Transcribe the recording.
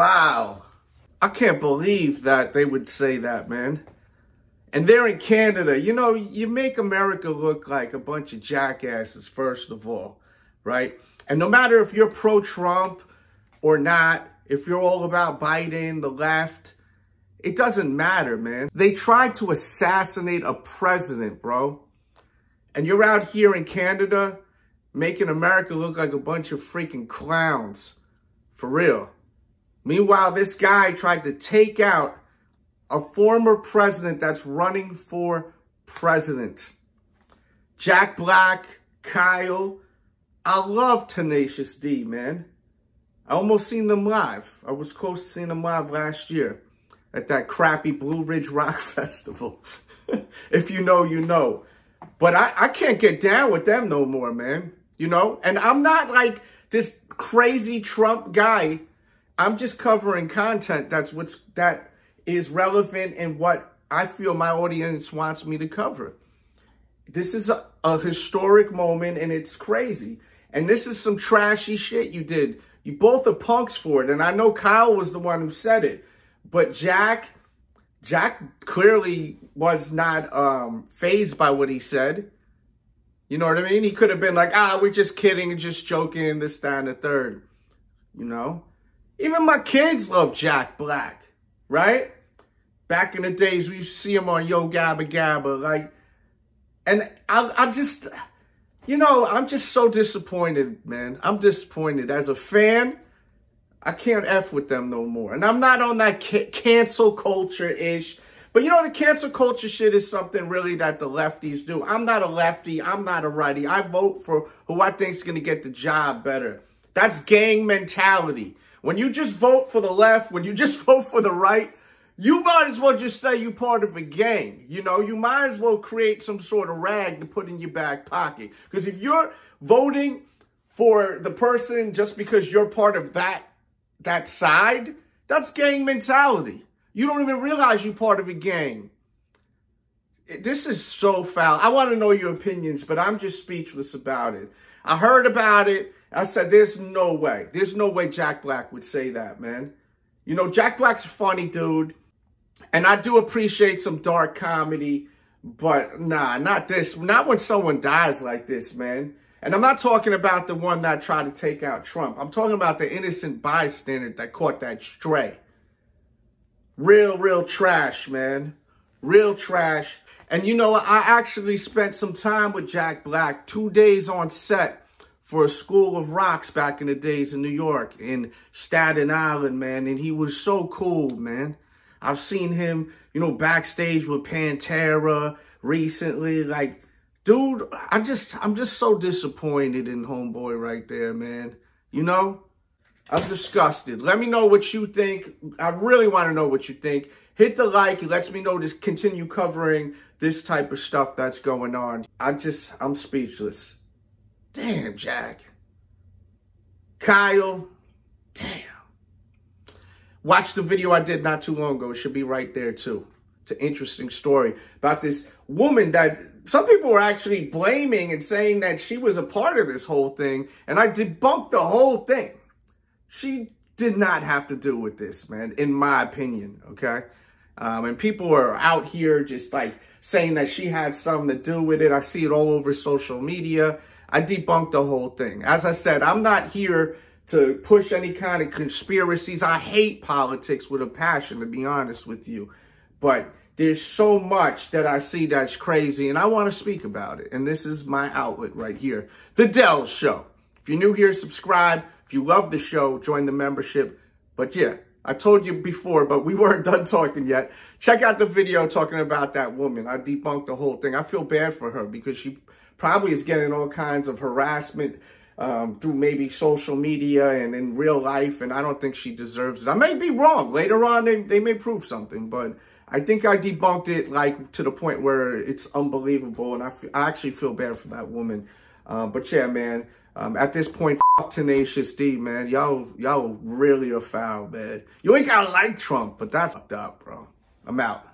Wow. I can't believe that they would say that, man. And they're in Canada. You know, you make America look like a bunch of jackasses, first of all, right? And no matter if you're pro-Trump or not, if you're all about Biden, the left, it doesn't matter, man. They tried to assassinate a president, bro. And you're out here in Canada making America look like a bunch of freaking clowns. For real. Meanwhile, this guy tried to take out a former president that's running for president. Jack Black, Kyle. I love Tenacious D, man. I almost seen them live. I was close to seeing them live last year at that crappy Blue Ridge Rock Festival. if you know, you know. But I, I can't get down with them no more, man. You know? And I'm not like this crazy Trump guy. I'm just covering content that's what's that is relevant and what I feel my audience wants me to cover. This is a, a historic moment and it's crazy. And this is some trashy shit you did. You both are punks for it. And I know Kyle was the one who said it. But Jack, Jack clearly was not um, phased by what he said. You know what I mean? He could have been like, ah, we're just kidding, just joking, this, that, and the third. You know? Even my kids love Jack Black, right? Back in the days, we see him on Yo Gabba Gabba, like, and I, I just, you know, I'm just so disappointed, man. I'm disappointed. As a fan, I can't F with them no more. And I'm not on that ca cancel culture-ish. But you know, the cancel culture shit is something really that the lefties do. I'm not a lefty. I'm not a righty. I vote for who I think is going to get the job better. That's gang mentality. When you just vote for the left, when you just vote for the right, you might as well just say you're part of a gang. You know, you might as well create some sort of rag to put in your back pocket. Because if you're voting for the person just because you're part of that that side, that's gang mentality. You don't even realize you're part of a gang. This is so foul. I want to know your opinions, but I'm just speechless about it. I heard about it. I said, there's no way. There's no way Jack Black would say that, man. You know, Jack Black's a funny dude. And I do appreciate some dark comedy. But nah, not this. Not when someone dies like this, man. And I'm not talking about the one that tried to take out Trump. I'm talking about the innocent bystander that caught that stray. Real, real trash, man. Real trash. And you know, I actually spent some time with Jack Black, two days on set for a School of Rocks back in the days in New York, in Staten Island, man. And he was so cool, man. I've seen him, you know, backstage with Pantera recently. Like, dude, I just, I'm just so disappointed in Homeboy right there, man. You know, I'm disgusted. Let me know what you think. I really want to know what you think. Hit the like. It lets me know to continue covering this type of stuff that's going on. I just, I'm speechless. Damn, Jack. Kyle. Damn. Watch the video I did not too long ago. It should be right there, too. It's an interesting story about this woman that some people were actually blaming and saying that she was a part of this whole thing. And I debunked the whole thing. She did not have to do with this, man, in my opinion, okay? Um, and people are out here just like saying that she had something to do with it. I see it all over social media. I debunked the whole thing. As I said, I'm not here to push any kind of conspiracies. I hate politics with a passion, to be honest with you. But there's so much that I see that's crazy, and I want to speak about it. And this is my outlet right here. The Delz Show. If you're new here, subscribe. If you love the show, join the membership. But yeah, I told you before, but we weren't done talking yet. Check out the video talking about that woman. I debunked the whole thing. I feel bad for her because she probably is getting all kinds of harassment um, through maybe social media and in real life, and I don't think she deserves it. I may be wrong. Later on, they, they may prove something, but I think I debunked it like to the point where it's unbelievable, and I, I actually feel bad for that woman. Um, but yeah, man, um, at this point, Tenacious D, man, y'all y'all really are foul, man. You ain't gotta like Trump, but that's fucked up, bro. I'm out.